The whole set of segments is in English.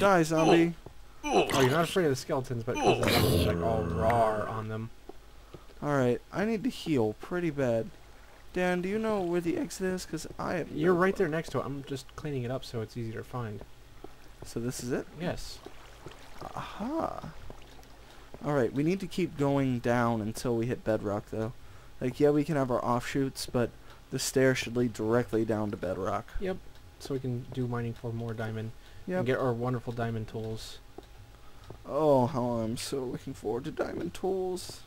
Die, zombie. Oh, you're not afraid of the skeletons, but because like all raw on them. Alright, I need to heal pretty bad. Dan, do you know where the exit is? Because I have You're no right there next to it. I'm just cleaning it up so it's easier to find. So this is it? Yes. Aha. Alright, we need to keep going down until we hit bedrock, though. Like, yeah, we can have our offshoots, but the stair should lead directly down to bedrock. Yep. So we can do mining for more diamond Yep. get our wonderful diamond tools. Oh, how I'm so looking forward to diamond tools.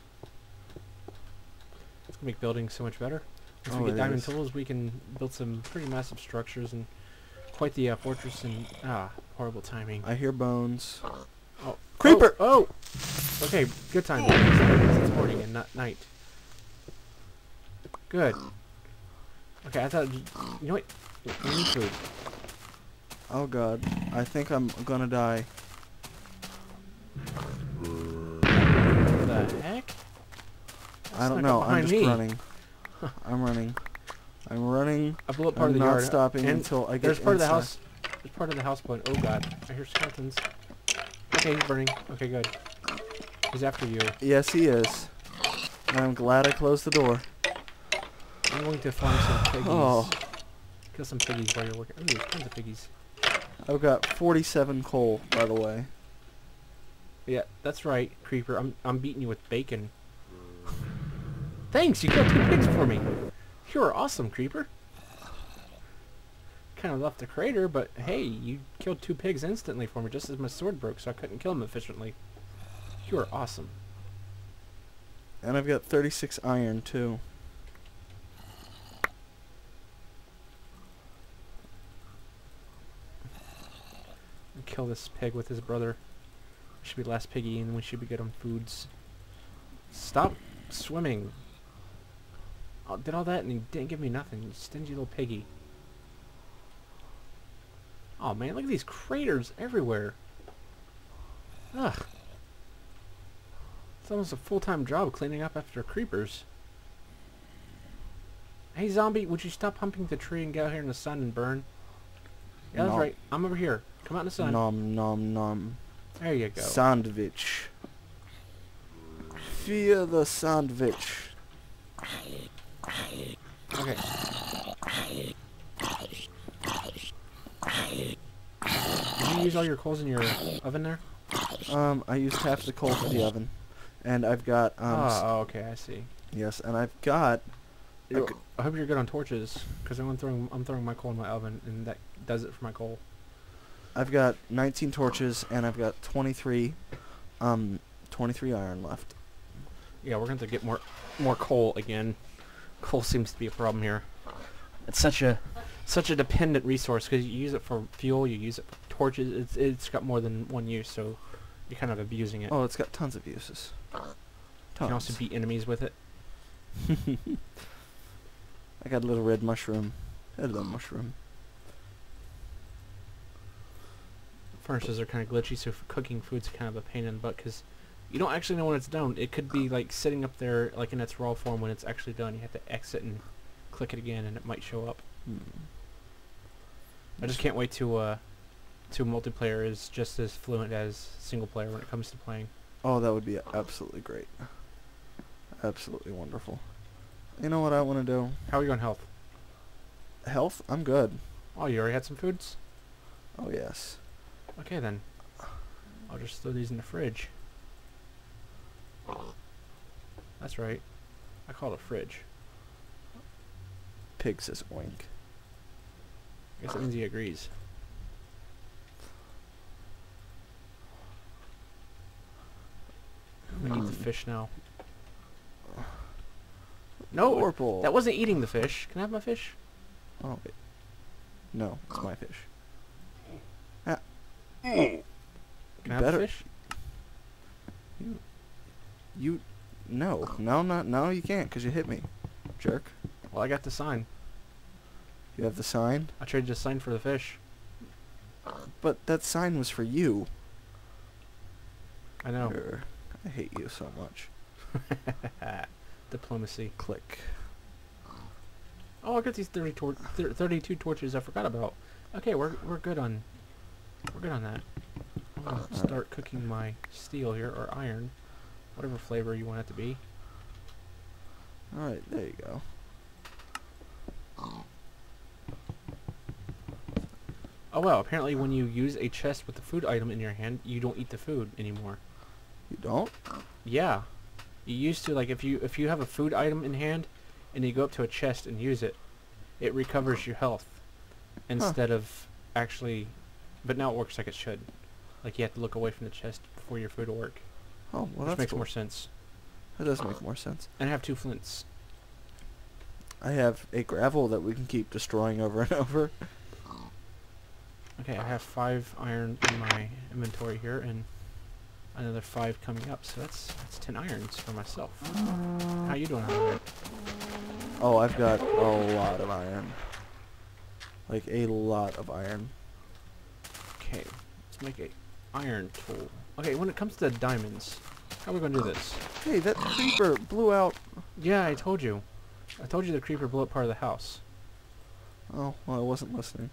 It's gonna make building so much better. Once Oh, we get diamond is. tools, we can build some pretty massive structures and quite the uh, fortress. And ah, horrible timing. I hear bones. Oh, Creeper! Oh, oh! Okay, good time. It's morning and not night. Good. Okay, I thought. You know what? We need food. Oh god, I think I'm gonna die. What the heck? I don't know, I'm just me. running. I'm running. I'm running. I blew up part I'm of the not yard. stopping and until I get There's part of the house. There's part of the house blowing. Oh god, I hear skeletons. Okay, he's burning. Okay, good. He's after you. Yes, he is. And I'm glad I closed the door. I'm going to find some piggies. Oh, Kill some piggies while you're working. Ooh, there's tons of piggies. I've got 47 coal, by the way. Yeah, that's right, creeper. I'm I'm beating you with bacon. Thanks, you killed two pigs for me. You are awesome, creeper. Kind of left the crater, but hey, you killed two pigs instantly for me, just as my sword broke, so I couldn't kill them efficiently. You are awesome. And I've got 36 iron, too. Kill this pig with his brother. Should be last piggy, and we should be good on foods. Stop swimming. I did all that, and he didn't give me nothing. Stingy little piggy. Oh man, look at these craters everywhere. Ugh. It's almost a full-time job cleaning up after creepers. Hey zombie, would you stop humping the tree and get out here in the sun and burn? Yeah, that's right. I'm over here. Come out in the sun. Nom nom nom. There you go. Sandwich. Fear the sandwich. Okay. Did you use all your coals in your oven there? Um, I used half the coal for the oven. And I've got, um, s- oh, okay, I see. yes, and I've got, I You- c- I hope you're good on torches, because I'm throwing I'm throwing my coal in my oven, and that does it for my coal. I've got 19 torches, and I've got 23, um, 23 iron left. Yeah, we're going to get more more coal again. Coal seems to be a problem here. It's such a such a dependent resource because you use it for fuel, you use it for torches. It's it's got more than one use, so you're kind of abusing it. Oh, it's got tons of uses. you can also beat enemies with it. I got a little red mushroom. Hello, mushroom. Furnaces are kind of glitchy, so for cooking food's kind of a pain in the butt because you don't actually know when it's done. It could be like sitting up there like in its raw form when it's actually done. You have to exit and click it again, and it might show up. Hmm. I just can't wait to uh, to multiplayer is just as fluent as single player when it comes to playing. Oh, that would be absolutely great. Absolutely wonderful. You know what I want to do? How are you on health? Health? I'm good. Oh, you already had some foods. Oh, yes. Okay then. I'll just throw these in the fridge. That's right. I call it a fridge. Pig says oink. I guess that means he agrees. We need the fish now. No, Vorpal. that wasn't eating the fish. Can I have my fish? Oh, wait. No, it's my fish. Hmm. Can You I have better. the fish? You, you, no, no, not, no, you can't, cause you hit me, jerk. Well, I got the sign. You have the sign, I traded the sign for the fish. but that sign was for you. I know. Grr, I hate you so much. Diplomacy. Click. Oh, I got these 30 tor- thir- 32 torches I forgot about. Okay, we're we're good on we're good on that. I'm gonna uh, uh. start cooking my steel here, or iron, whatever flavor you want it to be. Alright, there you go. Oh well, apparently when you use a chest with the food item in your hand, you don't eat the food anymore. You don't? Yeah. You used to like if you if you have a food item in hand and you go up to a chest and use it, it recovers your health instead of actually but now it works like it should. Like you have to look away from the chest before your food will work. Oh, well which makes cool. more sense. That does make more sense. And I have two flints. I have a gravel that we can keep destroying over and over. Okay, I have five iron in my inventory here and another five coming up, so that's that's ten irons for myself. How you doing over there? Oh, I've got a lot of iron. Like a lot of iron. Okay, let's make a iron tool. Okay, when it comes to diamonds, how are we gonna do this? Hey, that creeper blew out. Yeah, I told you. I told you the creeper blew up part of the house. Oh, well, I wasn't listening.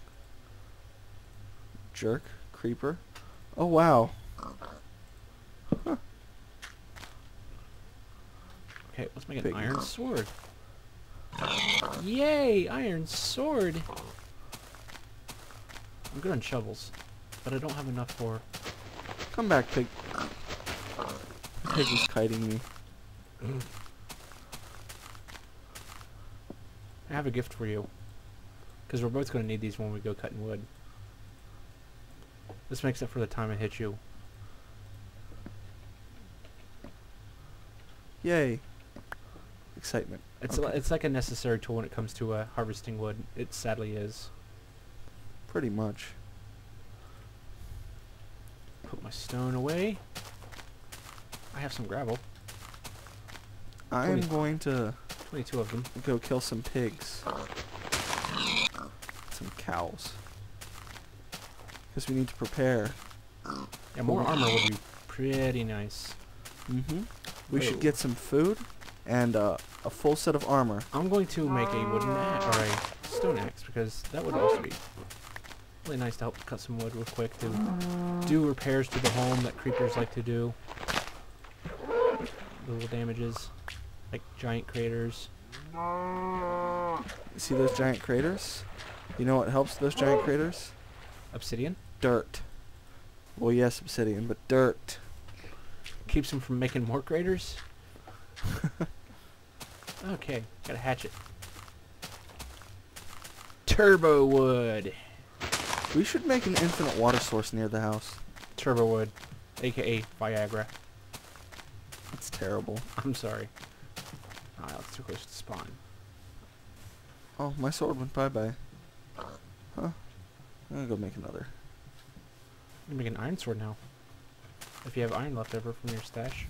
Jerk. Creeper. Oh, wow. Okay, let's make an Big. iron sword. Yay, iron sword! I'm good on shovels, but I don't have enough for... Come back, pig. Pig is kiting me. I have a gift for you. Because we're both going to need these when we go cutting wood. This makes up for the time I hit you. Yay. Excitement. It's Okay. it's like a necessary tool when it comes to uh, harvesting wood. It sadly is. Pretty much. Put my stone away. I have some gravel. I am Twenty. going to 22 of them. go kill some pigs. Some cows. Because we need to prepare. Yeah, more armor would be pretty nice. Mm-hmm. We should get some food and uh, a full set of armor. I'm going to make a wooden axe, or a stone axe, because that would also be really nice to help cut some wood real quick to do repairs to the home that creepers like to do. Little damages, like giant craters. See those giant craters? You know what helps those giant craters? Obsidian Dirt. Well, yes, obsidian, but dirt. keeps them from making more craters. okay, got a hatchet. Turbo wood. We should make an infinite water source near the house. Turbo wood, aka Viagra. That's terrible. I'm sorry. Ah, that's too close to spawn. Oh, my sword went bye-bye. Huh. I'm gonna go make another. You can make an iron sword now. If you have iron left over from your stash.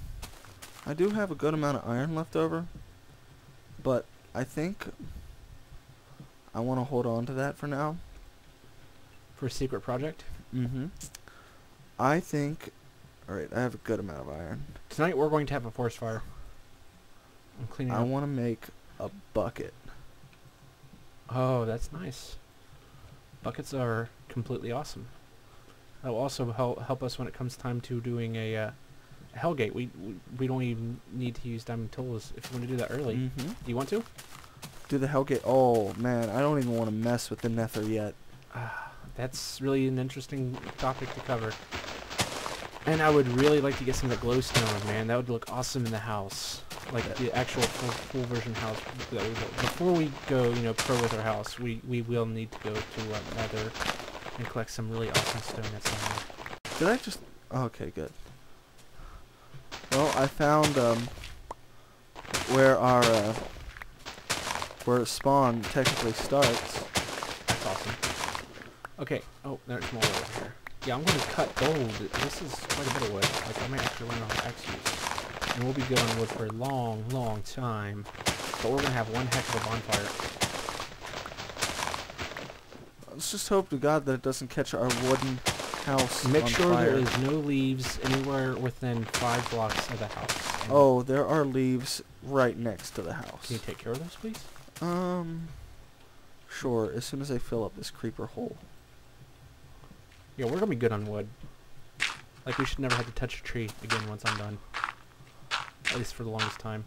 I do have a good amount of iron left over, but I think I want to hold on to that for now. For a secret project. Mm-hmm. I think... Alright, I have a good amount of iron. Tonight we're going to have a forest fire. I'm cleaning I up. want to make a bucket. Oh, that's nice. Buckets are completely awesome. That will also help help us when it comes time to doing a uh, Hellgate. We, we we don't even need to use diamond tools if you want to do that early. Mm-hmm. Do you want to? Do the Hellgate... Oh, man, I don't even want to mess with the Nether yet. That's really an interesting topic to cover. And I would really like to get some of the glowstone, man. That would look awesome in the house. Like Yeah. the actual full, full version house. That we built. Before we go, you know, pro with our house, we, we will need to go to uh, Nether and collect some really awesome stone that's in there. Did I just... Okay, good. Well, I found, um... Where our, uh... Where spawn technically starts. That's awesome. Okay. Oh, there's more wood here. Yeah, I'm going to cut gold. This is quite a bit of wood. Like, I might actually learn how axe use. And we'll be good on wood for a long, long time. But we're going to have one heck of a bonfire. Let's just hope to God that it doesn't catch our wooden house Make on sure fire. there is no leaves anywhere within five blocks of the house. And Oh, there are leaves right next to the house. Can you take care of those, please? Um, sure. As soon as I fill up this creeper hole. Yeah, we're to be good on wood. Like we should never have to touch a tree again once I'm done. At least for the longest time.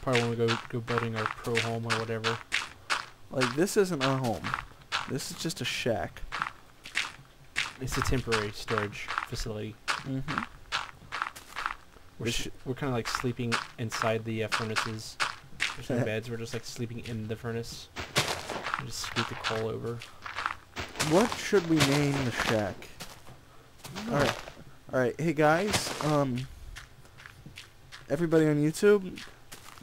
Probably when we go go building our pro home or whatever. Like this isn't our home. This is just a shack. It's a temporary storage facility. Mm-hmm. We're, we're kind of like sleeping inside the uh, furnaces. There's no beds. We're just like sleeping in the furnace. We just scoot the coal over. What should we name the shack? All right, all right. Hey guys, um, everybody on YouTube,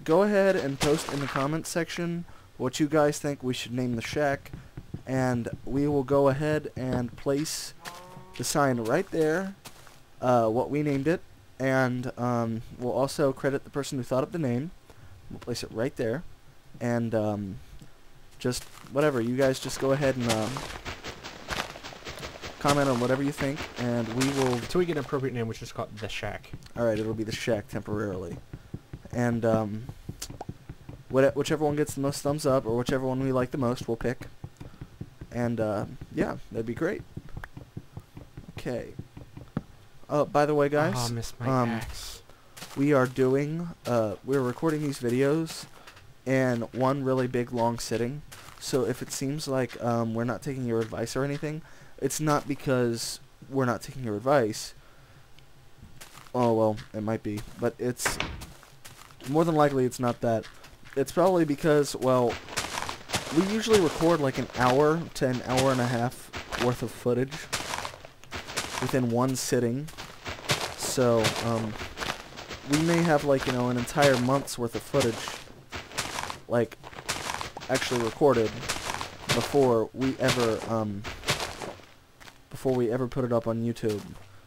go ahead and post in the comments section what you guys think we should name the shack, and we will go ahead and place the sign right there, uh, what we named it, and um, we'll also credit the person who thought up the name. We'll place it right there, and um, just whatever you guys just go ahead and um, comment on whatever you think, and we will. Until we get an appropriate name, which is called the Shack. All right, it'll be the shack temporarily, and um, what, whichever one gets the most thumbs up or whichever one we like the most, we'll pick. And uh, yeah, that'd be great. Okay. Oh, by the way, guys, Oh, I missed my um, axe. we are doing. Uh, we're recording these videos in one really big long sitting. So if it seems like um, we're not taking your advice or anything, it's not because we're not taking your advice. Oh well, it might be, but it's more than likely it's not that. It's probably because well, we usually record like an hour to an hour and a half worth of footage within one sitting. So um, we may have like you know an entire month's worth of footage, like actually recorded before we ever um, before we ever put it up on YouTube.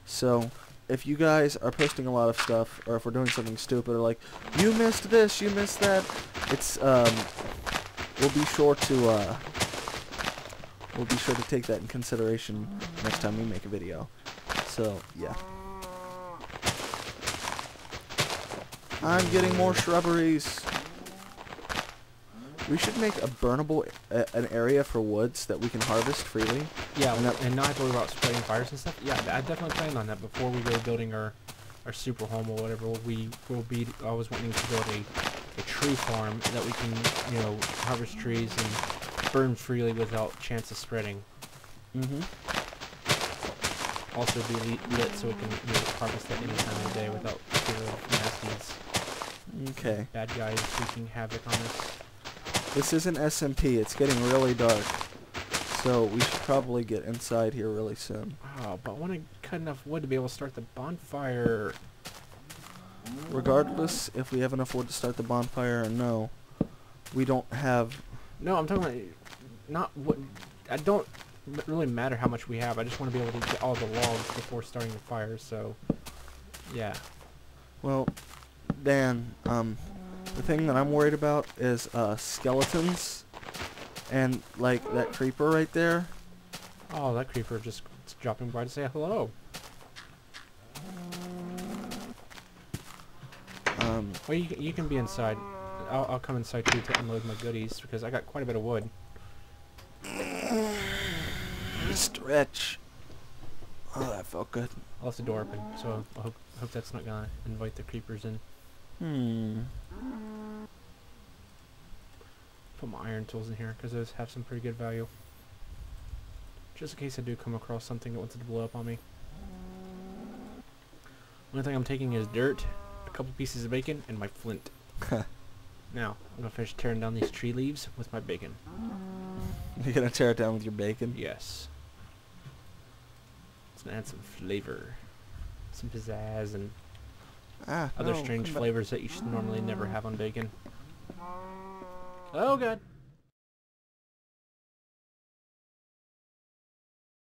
So if you guys are posting a lot of stuff, or if we're doing something stupid, or like you missed this, you missed that, it's um, we'll be sure to uh, we'll be sure to take that in consideration next time we make a video. So yeah. I'm getting more shrubberies. We should make a burnable a, an area for woods that we can harvest freely. Yeah, and that- and not have to worry about spreading fires and stuff. Yeah, I definitely planned on that before we go building our our super home or whatever. We will be. I was wanting to build a a tree farm that we can you know harvest trees and burn freely without chance of spreading. Mm-hmm. Also be lit so we can you know, harvest at any time of the day without fear of nasties, Okay. bad guys wreaking havoc on us. This isn't SMP. It's getting really dark. So we should probably get inside here really soon. Oh, but I want to cut enough wood to be able to start the bonfire. Regardless if we have enough wood to start the bonfire or no, we don't have... No, I'm talking about not what. I don't really matter how much we have. I just want to be able to get all the logs before starting the fire. So, yeah. Well, Dan, um, the thing that I'm worried about is uh, skeletons. And, like, that creeper right there. Oh, that creeper just dropping by to say hello. Um, Well, you, you can be inside. I'll, I'll come inside too to unload my goodies because I got quite a bit of wood. stretch. Oh, that felt good. I left the door open, so I hope, hope that's not gonna invite the creepers in. Hmm. Put my iron tools in here because those have some pretty good value. Just in case I do come across something that wants to blow up on me. Only thing I'm taking is dirt, a couple pieces of bacon, and my flint. Now, I'm gonna finish tearing down these tree leaves with my bacon. You're gonna tear it down with your bacon? Yes. It's gonna add some flavor, some pizzazz, and Ah, other no, strange flavors that you should normally never have on bacon. Oh god.